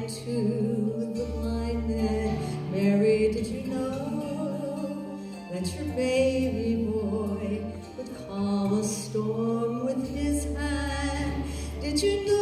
to the blind man? Mary, did you know that your baby boy would calm a storm with his hand? Did you know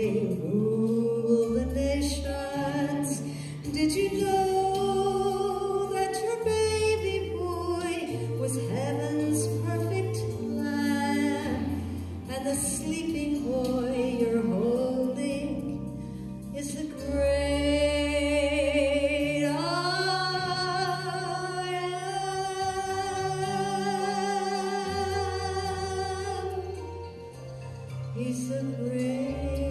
He's a grace.